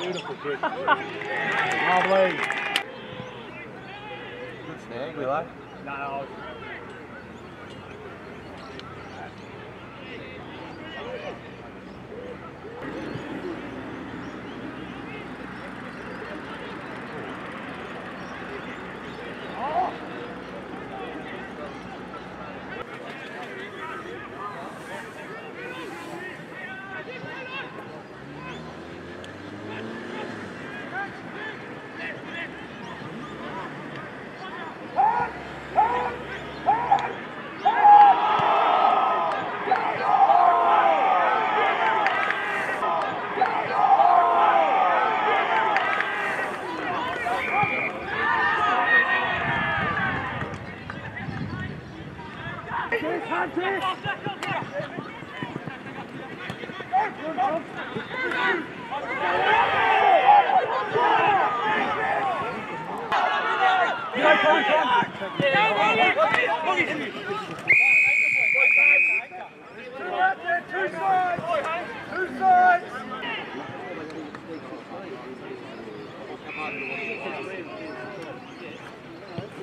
Beautiful kick. Lovely. Good snag, Willow. No,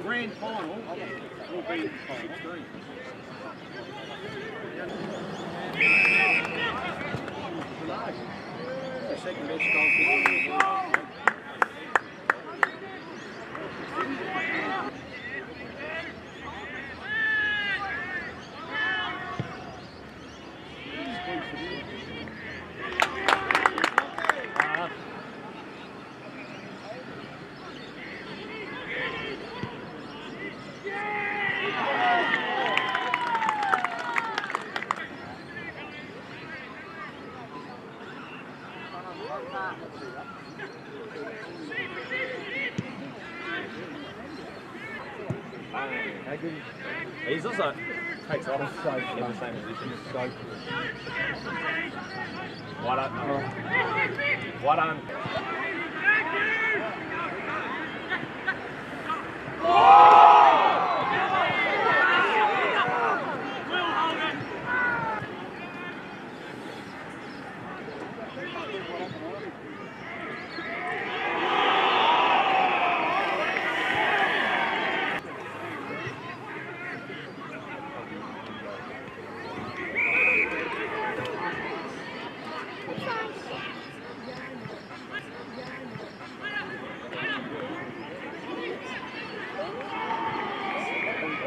Grand final will be 16. Second base called. He's also takes off so in the same position. So don't? Why don't?